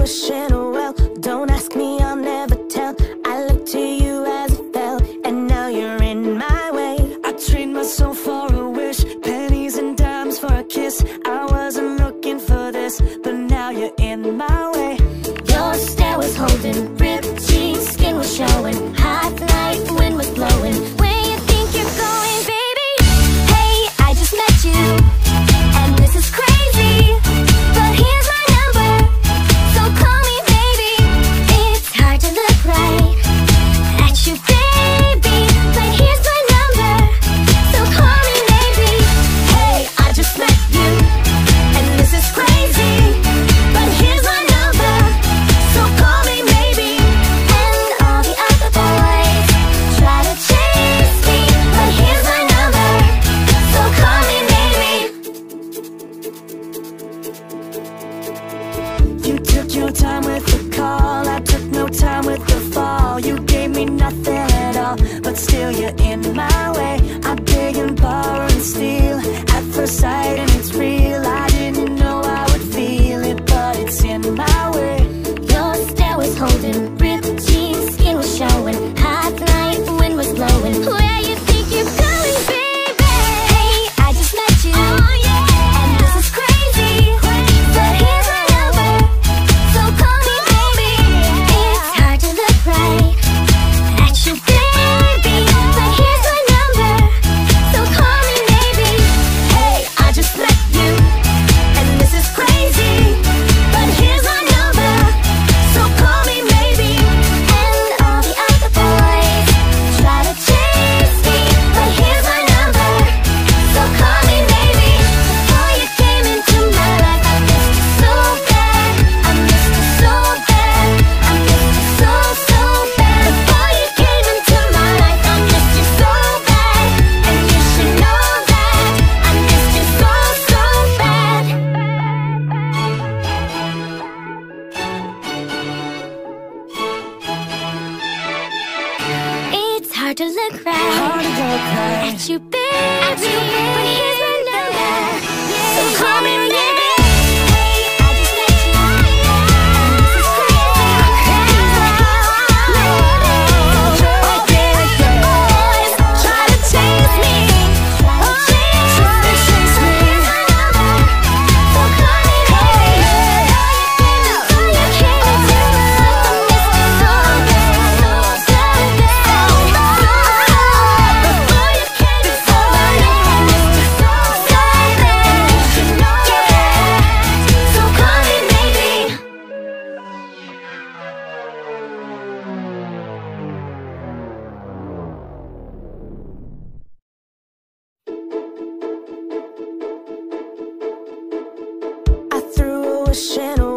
wishing still you're in my way. to look right. At you, baby. At you, baby. pushing